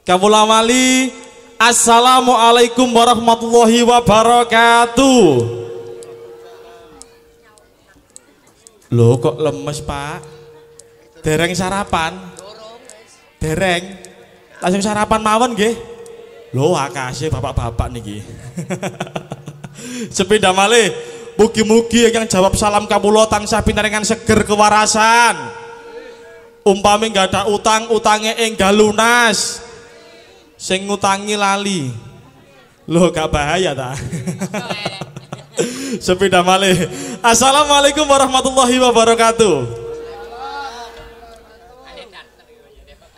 Kawula wali Assalamualaikum warahmatullahi wabarakatuh. Loh kok lemes, Pak? Dereng sarapan? Dereng. Langsung sarapan mawon nggih. Loh akase bapak-bapak niki. Sepeda malih. Mugi-mugi yang jawab salam kawula tansah pinaringan seger kewarasan. Umpami nggak ada utang, utangnya enggak lunas. Sing ngutangi lali. Lo gak bahaya ta? Sepeda malih. Assalamualaikum warahmatullahi wabarakatuh.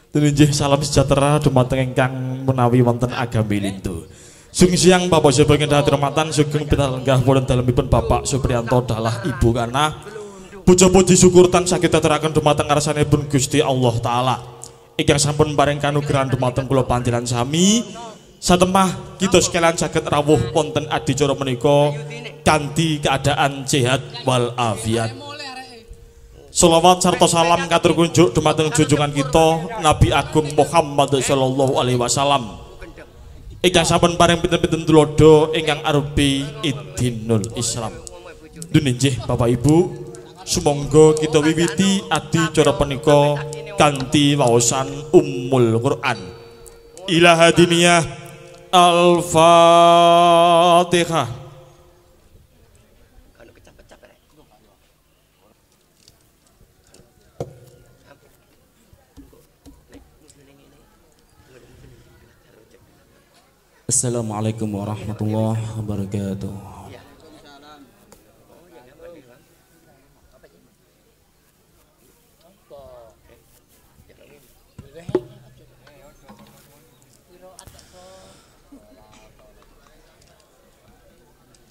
Tunjih salam sejahtera dumateng ingkang menawi wonten agami lintu. Sung siang Bapak Sebagai Dirmatan Sugeng Pitalenggah Wonten dalemipun Bapak Supriyanto dalah Ibu Kana. Puja puji syukur tan sakit teteraken dumateng ngarsanipun Gusti Allah taala ingkang sampun paring kanugrahan dumateng kula panjenengan sami satemah kita sekalian saged rawuh wonten adicara menika kanthi keadaan sehat wal afiat Salawat serta salam katur kunjuk dumateng junjungan kita Nabi Agung Muhammad sallallahu alaihi wasallam. Ingkang sampun paring pinten-pinten tulodo ingkang arupi idinul Islam. Duninjih Bapak Ibu, sumangga kita wiwiti adicara menika kanthi waosan Ummul Quran. Ila hadiniyah Al-Fatihah. Assalamualaikum warahmatullahi wabarakatuh.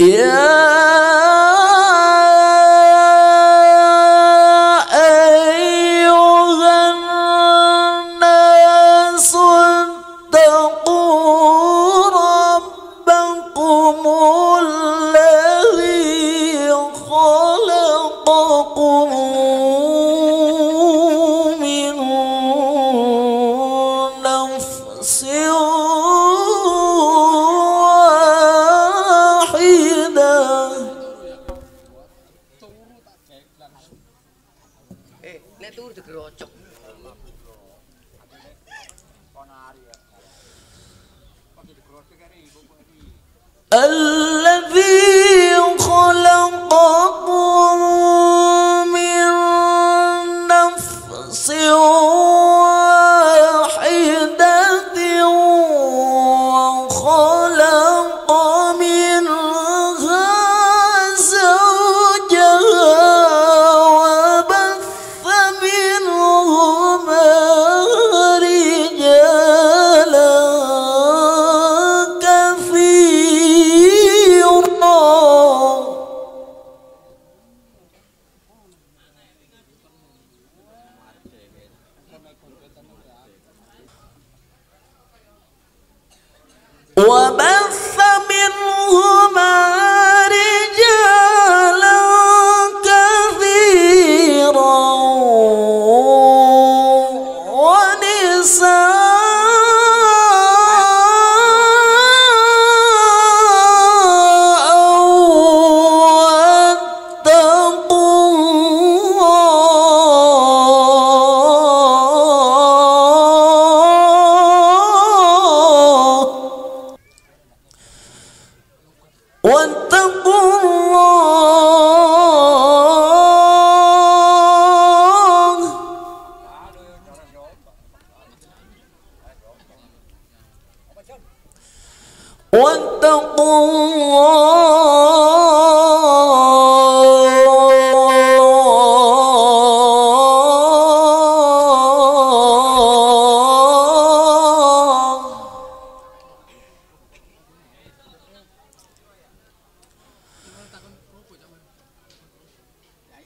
يا dhuwur digrocok. الذي خلق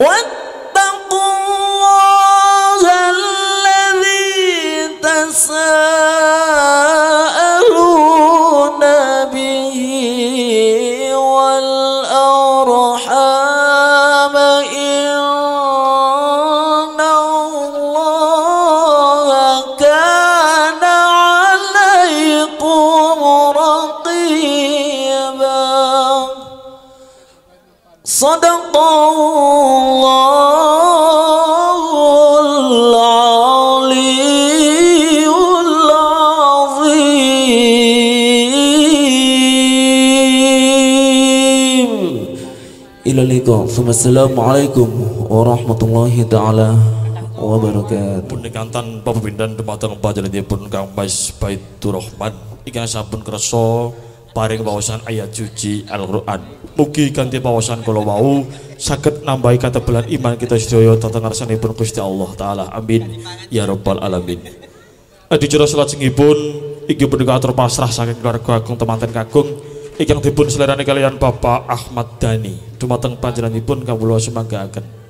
What? رقيبا صدق الله العلي العظيم إلى اللقاء ثم السلام عليكم ورحمة الله تعالى وبركاته Punikantan pepindan dumateng panjenenganipun Kang Mas Baitur Rahman ingkang sampun kersa paring wawasan ayat suci Al-Qur'an. Mugi kanthi wawasan kula wau saged nambahi katebelan iman kita sedaya dhateng ngarsanipun Gusti Allah taala. Amin ya rabbal alamin. Adicara salat singipun inggih punika atur pasrah saking keluarga agung temanten kagung ingkang dipun selerani kalian Bapak Ahmad Dani dumateng panjenenganipun kawula semanggaaken.